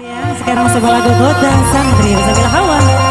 Ya, sekarang sebuah lagu Kota Santri bersama Hawa.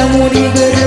amor e